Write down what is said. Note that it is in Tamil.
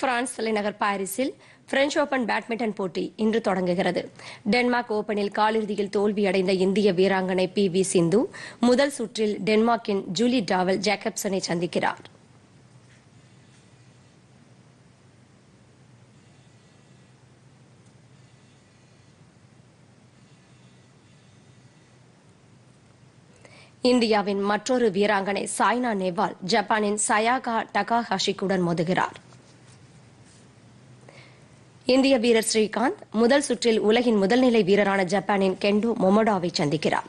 பிரான்ஸ் தலைநகர் பாரிஸில் பிரெஞ்ச் ஓபன் பேட்மிண்டன் போட்டி இன்று தொடங்குகிறது. டென்மார்க் ஓபனில் காலிறுதியில் தோல்வியடைந்த இந்திய வீராங்கனை பி வி சிந்து முதல் சுற்றில் டென்மார்க்கின் ஜூலி டாவல் ஜேக்கப்சனை சந்திக்கிறார். இந்தியாவின் மற்றொரு வீராங்கனை சாய்னா நேவால் ஜப்பானின் சயாகா டகாஹாஷிக்குடன் மோதுகிறார். இந்திய வீரர் ஸ்ரீகாந்த் முதல் சுற்றில் உலகின் முதல்நிலை வீரரான ஜப்பானின் கெண்டோ மொமோடாவை சந்திக்கிறார்.